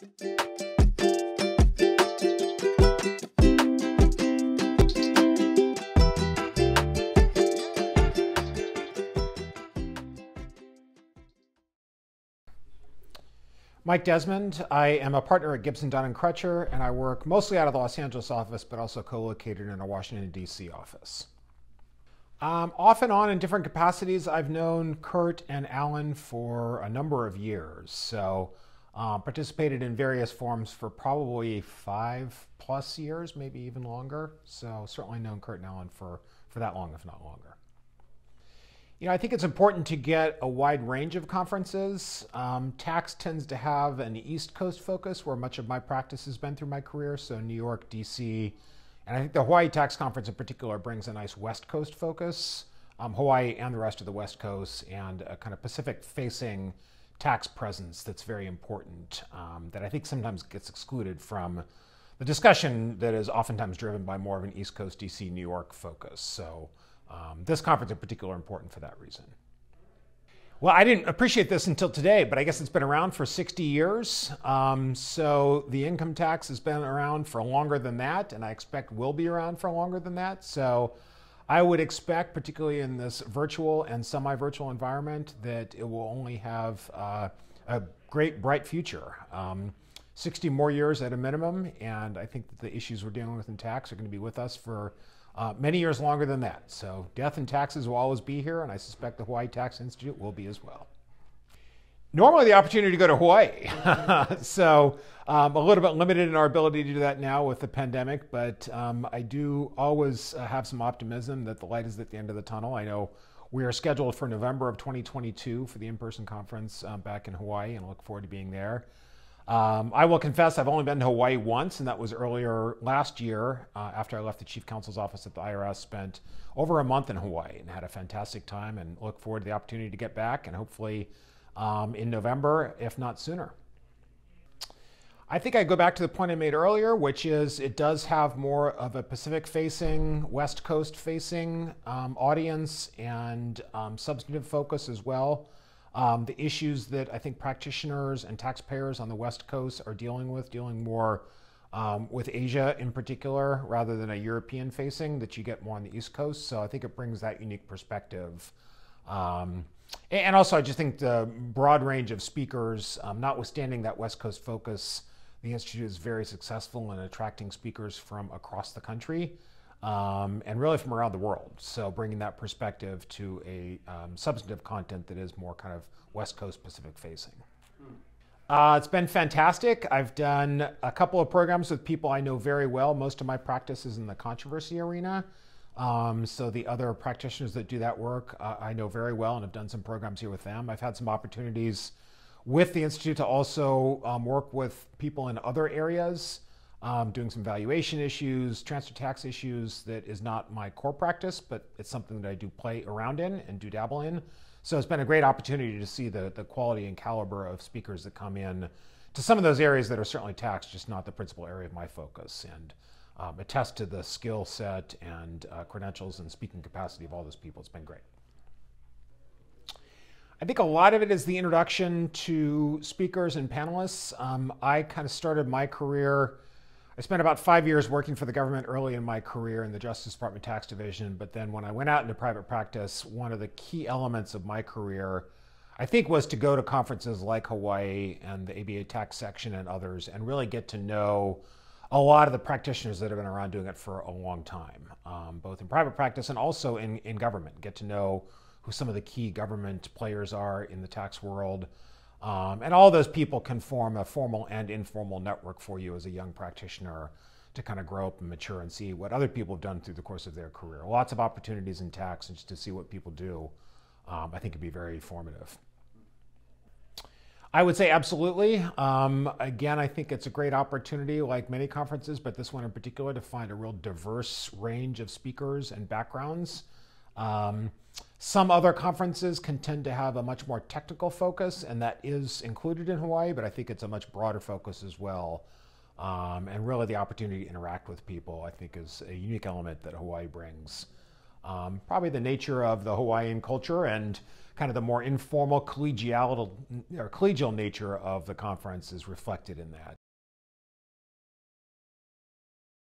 Mike Desmond. I am a partner at Gibson Dunn and Crutcher, and I work mostly out of the Los Angeles office, but also co-located in our Washington D.C. office. Um, off and on in different capacities, I've known Kurt and Alan for a number of years. So, uh, participated in various forms for probably five plus years, maybe even longer. So, certainly known Kurt and Alan for for that long, if not longer. You know, I think it's important to get a wide range of conferences. Um, tax tends to have an East Coast focus, where much of my practice has been through my career. So New York, DC, and I think the Hawaii Tax Conference in particular brings a nice West Coast focus. Um, Hawaii and the rest of the West Coast, and a kind of Pacific-facing tax presence that's very important. Um, that I think sometimes gets excluded from the discussion that is oftentimes driven by more of an East Coast, DC, New York focus. So. Um, this conference in particular important for that reason. Well, I didn't appreciate this until today, but I guess it's been around for 60 years. Um, so the income tax has been around for longer than that, and I expect will be around for longer than that. So I would expect, particularly in this virtual and semi virtual environment, that it will only have uh, a great, bright future. Um, 60 more years at a minimum, and I think that the issues we're dealing with in tax are going to be with us for uh, many years longer than that. So death and taxes will always be here, and I suspect the Hawaii Tax Institute will be as well. Normally, the opportunity to go to Hawaii. so um, a little bit limited in our ability to do that now with the pandemic, but um, I do always uh, have some optimism that the light is at the end of the tunnel. I know we are scheduled for November of 2022 for the in-person conference um, back in Hawaii, and look forward to being there. Um, I will confess I've only been to Hawaii once, and that was earlier last year uh, after I left the chief counsel's office at the IRS. Spent over a month in Hawaii and had a fantastic time, and look forward to the opportunity to get back and hopefully um, in November, if not sooner. I think I go back to the point I made earlier, which is it does have more of a Pacific facing, West Coast facing um, audience and um, substantive focus as well. Um, the issues that I think practitioners and taxpayers on the West Coast are dealing with, dealing more um, with Asia in particular, rather than a European facing that you get more on the East Coast. So I think it brings that unique perspective. Um, and also, I just think the broad range of speakers, um, notwithstanding that West Coast focus, the Institute is very successful in attracting speakers from across the country um, and really from around the world. So bringing that perspective to a um, substantive content that is more kind of West Coast Pacific facing. Uh, it's been fantastic. I've done a couple of programs with people I know very well. Most of my practice is in the controversy arena. Um, so the other practitioners that do that work, uh, I know very well and have done some programs here with them. I've had some opportunities with the Institute to also um, work with people in other areas um, doing some valuation issues, transfer tax issues that is not my core practice, but it's something that I do play around in and do dabble in. So it's been a great opportunity to see the, the quality and caliber of speakers that come in to some of those areas that are certainly tax, just not the principal area of my focus, and um, attest to the skill set and uh, credentials and speaking capacity of all those people. It's been great. I think a lot of it is the introduction to speakers and panelists. Um, I kind of started my career I spent about five years working for the government early in my career in the Justice Department Tax Division. But then when I went out into private practice, one of the key elements of my career, I think, was to go to conferences like Hawaii and the ABA tax section and others and really get to know a lot of the practitioners that have been around doing it for a long time, um, both in private practice and also in, in government. Get to know who some of the key government players are in the tax world. Um, and all those people can form a formal and informal network for you as a young practitioner to kind of grow up and mature and see what other people have done through the course of their career. Lots of opportunities in tax and just to see what people do, um, I think would be very formative. I would say absolutely. Um, again, I think it's a great opportunity, like many conferences, but this one in particular, to find a real diverse range of speakers and backgrounds. Um, some other conferences can tend to have a much more technical focus, and that is included in Hawaii, but I think it's a much broader focus as well. Um, and really, the opportunity to interact with people, I think, is a unique element that Hawaii brings Um, probably the nature of the Hawaiian culture and kind of the more informal collegial or collegial nature of the conference is reflected in that.